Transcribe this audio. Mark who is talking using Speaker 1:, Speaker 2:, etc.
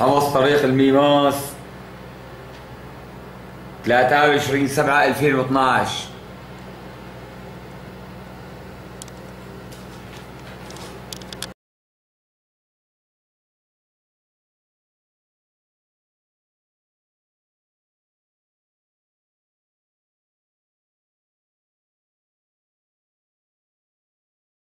Speaker 1: حمص طريق الميماس. 23 7 2012